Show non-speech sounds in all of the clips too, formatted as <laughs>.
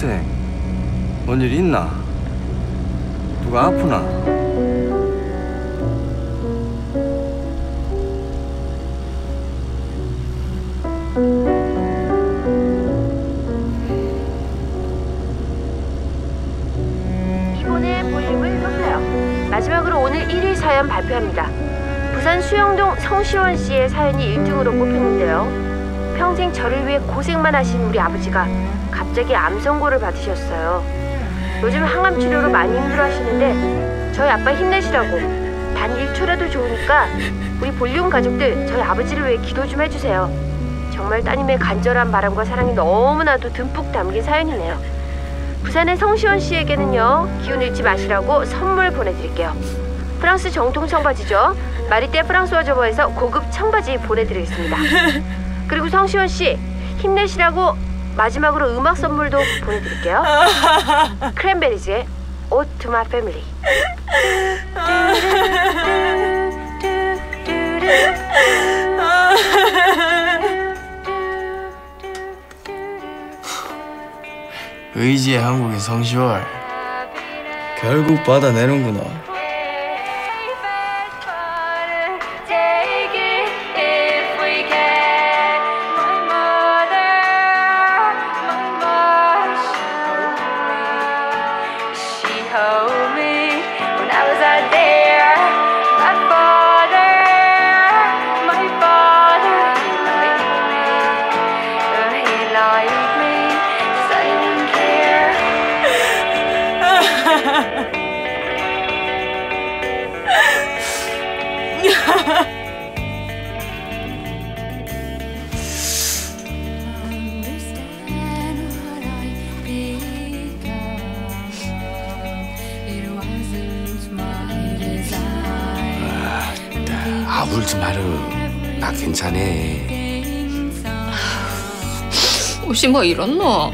학생 뭔 일 있나? 누가 아프나? 이번에 볼륨을 높여요. 마지막으로 오늘 1위 사연 발표합니다. 부산 수영동 성시원 씨의 사연이 1등으로 뽑혔는데요. 평생 저를 위해 고생만 하신 우리 아버지가 갑자기 암 선고를 받으셨어요. 요즘 항암 치료로 많이 힘들어 하시는데 저희 아빠 힘내시라고 단 1초라도 좋으니까 우리 볼륨 가족들 저희 아버지를 위해 기도 좀 해주세요. 정말 따님의 간절한 바람과 사랑이 너무나도 듬뿍 담긴 사연이네요. 부산의 성시원 씨에게는요 기운 잃지 마시라고 선물 보내드릴게요. 프랑스 정통 청바지죠. 마리떼 프랑스와 저버에서 고급 청바지 보내드리겠습니다. 그리고 성시원 씨 힘내시라고 마지막으로 음악 선물도 보내드릴게요. <laughs> 크랜베리즈의 Ode to My Family. <laughs> 의지의 한국인 성시월 결국 받아내는구나 told me when I was out there. My father, my father, he loved me. Oh, he liked me, so I didn't care. Ha ha ha. 아 울지 마라 나 괜찮아. 옷이 뭐 이렇노?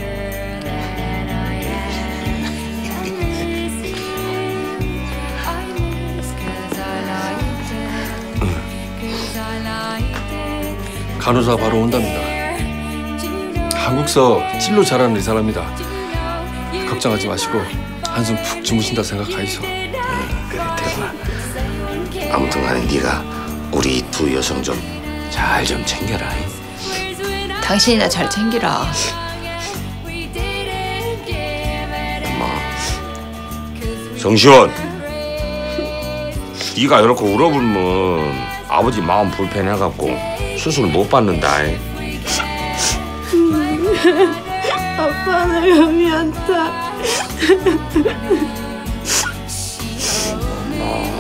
간호사 바로 온답니다. 한국서 찔로 잘하는 의사랍니다. 걱정하지 마시고 한숨 푹 주무신다 생각하이소. 그래 태구나 아무튼 간에 네가 우리 두 여성 좀 잘 좀 챙겨라. 당신이나 잘 챙기라. 엄마 정시원. 네가 이렇게 울어불면 아버지 마음 불편해갖고 수술 못 받는다. 아빠 내가 미안다.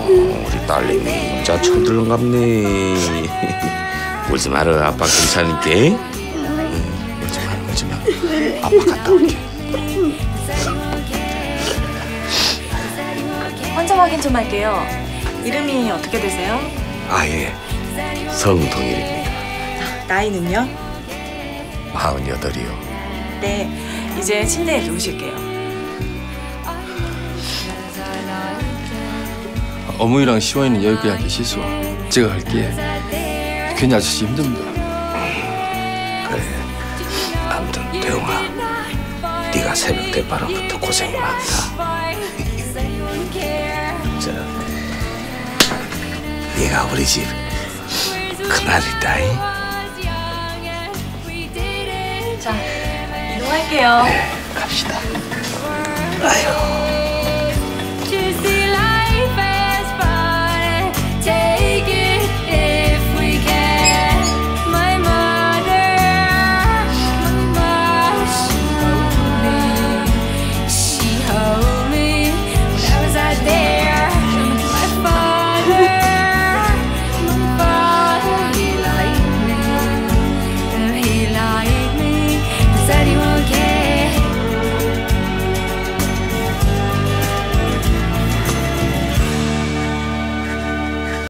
우리 딸내미 진짜 철들렁갑네 <laughs> 울지 마라 아빠 괜찮을게 응, 울지 마라 울지 마 아빠 갔다 올게 환자 확인 좀 할게요. 이름이 어떻게 되세요? 아예 성동일입니다 나이는요? 마흔여덟이요 네, 이제 침대에 누우실게요. 어머니랑 시원이는 여기 그냥 계시소 제가 갈게 괜히 아저씨 힘듭니다. 그래. 아무튼 대웅아 네가 새벽 대바람부터 고생이 많다. <laughs> 자 네가 우리 집 큰아들이다 잉? 자, 이동할게요. 갑시다. 아유